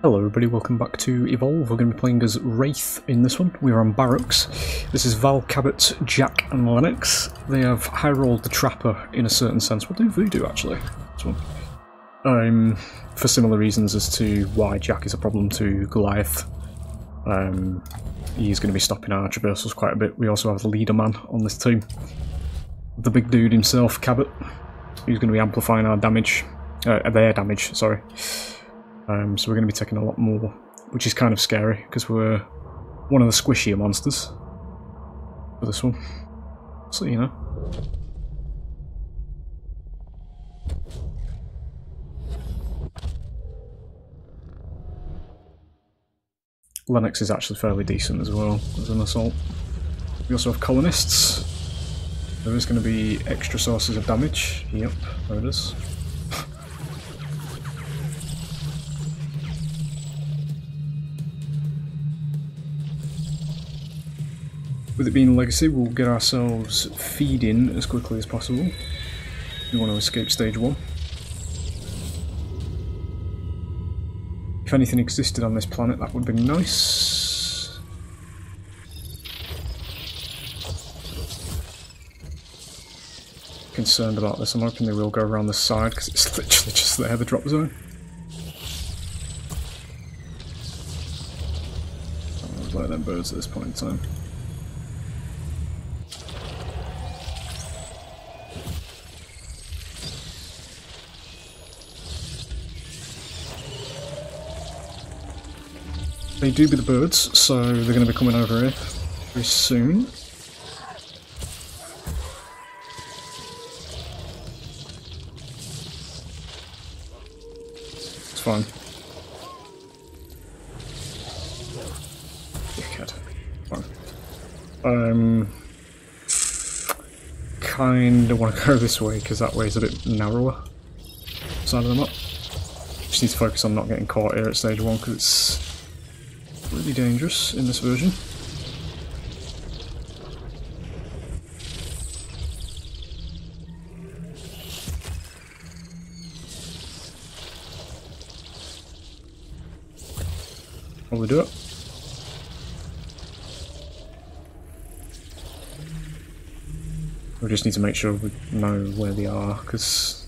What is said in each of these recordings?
Hello everybody, welcome back to Evolve. We're going to be playing as Wraith in this one. We're on Barracks. This is Val, Cabot, Jack and Lennox. They have high rolled the Trapper in a certain sense. What do Voodoo actually? Um, for similar reasons as to why Jack is a problem to Goliath. Um, he's going to be stopping our traversals quite a bit. We also have the leader man on this team. The big dude himself, Cabot. He's going to be amplifying our damage. Uh, their damage, sorry. Um, so we're going to be taking a lot more, which is kind of scary because we're one of the squishier monsters for this one. So, you know. Lennox is actually fairly decent as well as an assault. We also have colonists. There is going to be extra sources of damage. Yep, there it is. With it being a legacy, we'll get ourselves feeding as quickly as possible. We want to escape stage one. If anything existed on this planet, that would be nice. Concerned about this. I'm hoping they will go around the side because it's literally just there, the drop zone. Let them birds at this point in time. They do be the birds, so they're going to be coming over here very soon. It's fine. Dickhead. Fine. Um, kind of want to go this way because that way is a bit narrower. Side of them up. Just need to focus on not getting caught here at stage one because it's really dangerous in this version. We do it? We just need to make sure we know where they are, because...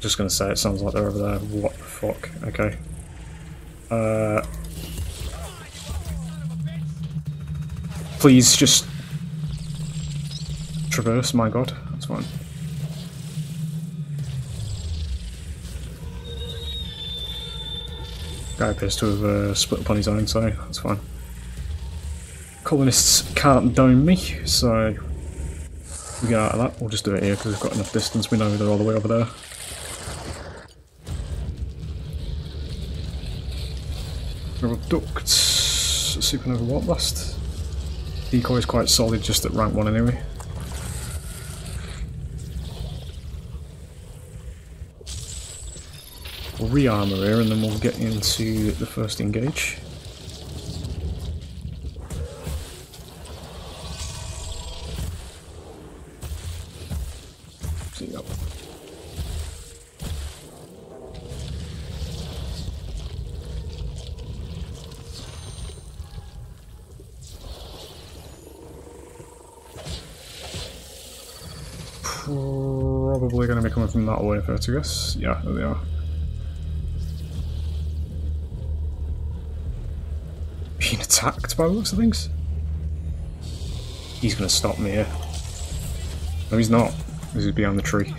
Just gonna say it sounds like they're over there. What the fuck? Okay. Uh, please just traverse, my god, that's fine. Guy appears to have uh, split up on his own, so that's fine. Colonists can't dome me, so we get out of that. We'll just do it here because we've got enough distance. We know they're all the way over there. Duct, Supernova Warp Blast. Decoy is quite solid just at rank 1 anyway. We'll re-armour here and then we'll get into the first engage. Probably going to be coming from that way first, I guess. Yeah, there they are. Being attacked by the looks of things. He's going to stop me here. No, he's not. This is behind the tree.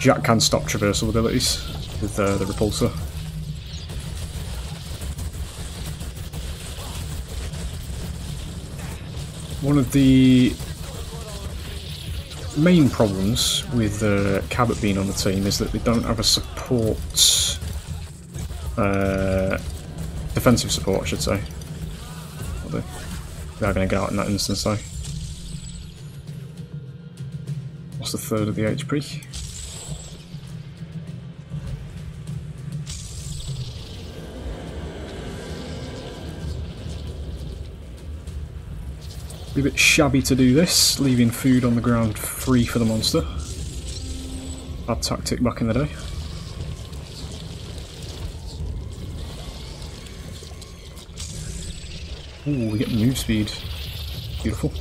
Jack can stop traversal abilities with uh, the repulsor. One of the main problems with uh, Cabot being on the team is that they don't have a support, uh, defensive support, I should say. They, are going to get out in that instance, though. What's the third of the HP? A bit shabby to do this, leaving food on the ground free for the monster. Bad tactic back in the day. Ooh, we get move speed. Beautiful.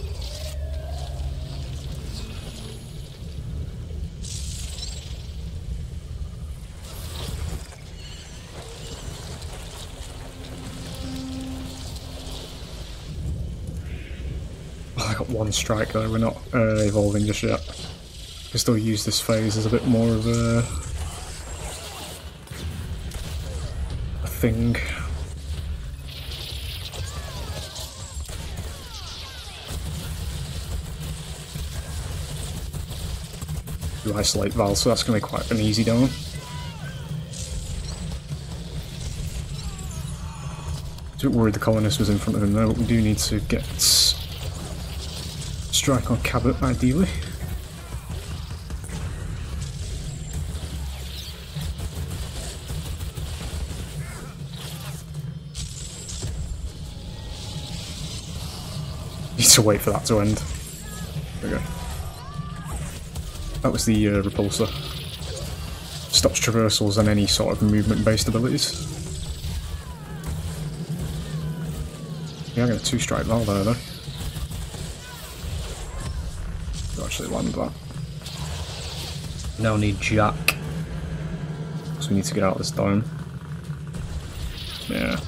One strike though, we're not uh, evolving just yet. We can still use this phase as a bit more of a, a thing. You isolate Val, so that's going to be quite an easy down. A bit worried the colonist was in front of him but we do need to get strike on Cabot ideally. Need to wait for that to end. Go. That was the uh, repulsor. Stops traversals and any sort of movement-based abilities. Yeah, I got a two-strike Val there though. Actually land that. Now need Jack. So we need to get out of this dome. Yeah.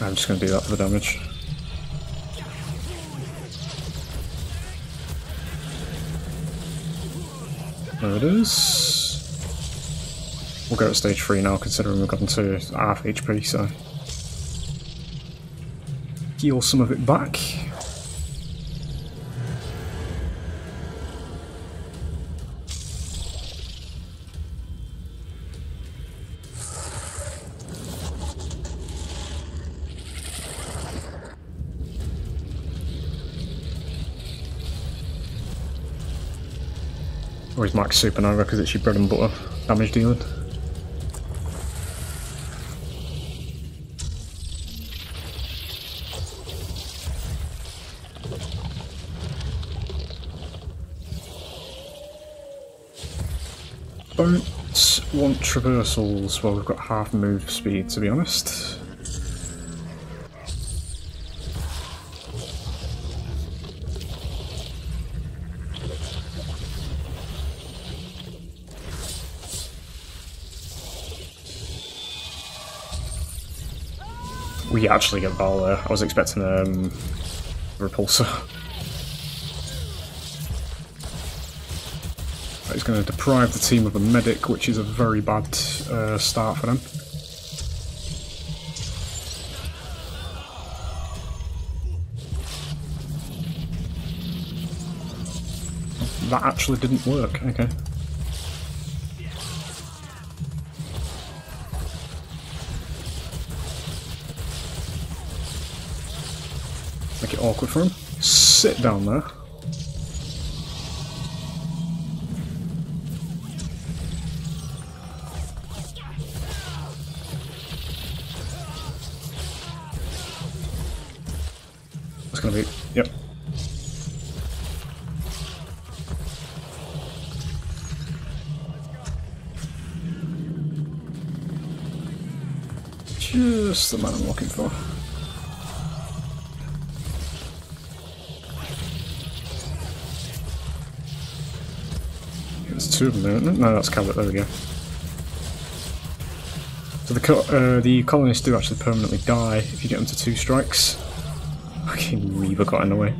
I'm just going to do that for the damage. There it is. We'll go to stage 3 now, considering we've gotten to half HP, so... Heal some of it back. Or is Max Supernova because it's your bread and butter damage dealing? Don't want traversals, well we've got half move speed to be honest. we actually get Val there. I was expecting um, Repulsor. He's going to deprive the team of a medic, which is a very bad uh, start for them. That actually didn't work, okay. Make it awkward for him. Sit down there. It's gonna be, yep. Just the man I'm looking for. There's two of them there. No, that's Cabot. There we go. So the uh, the colonists do actually permanently die if you get them to two strikes. Fucking Reaver got in the way.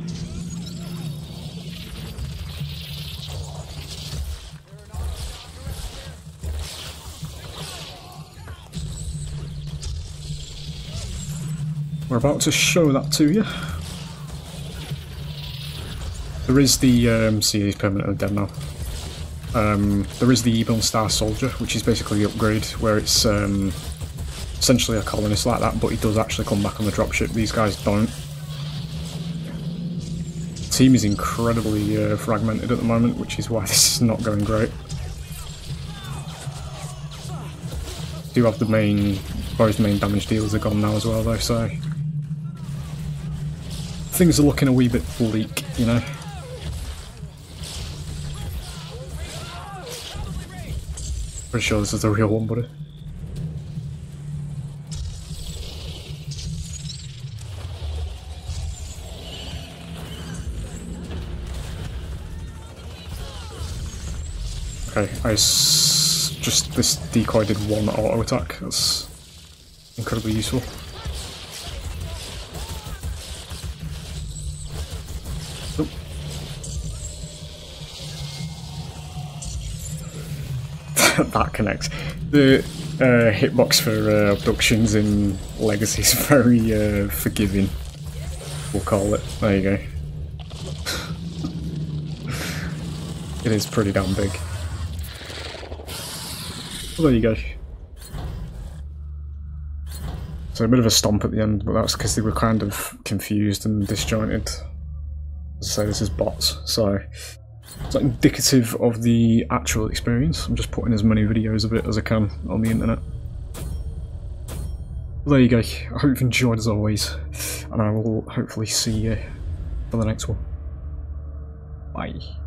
We're about to show that to you. There is the um, see he's permanently dead now. Um, there is the Ebon Star Soldier, which is basically the upgrade, where it's um, essentially a colonist like that, but he does actually come back on the dropship. These guys don't. Team is incredibly uh, fragmented at the moment, which is why this is not going great. Do have the main, both main damage dealers are gone now as well though, so things are looking a wee bit bleak, you know. Pretty sure this is the real one, buddy. Okay, just this decoy did one auto attack. That's incredibly useful. that connects. The uh, hitbox for uh, abductions in Legacy is very uh, forgiving, we'll call it. There you go. it is pretty damn big. There you go. So a bit of a stomp at the end, but that's because they were kind of confused and disjointed. As I say, this is bots, so it's not indicative of the actual experience. I'm just putting as many videos of it as I can on the internet. There you go. I hope you've enjoyed as always, and I will hopefully see you for the next one. Bye.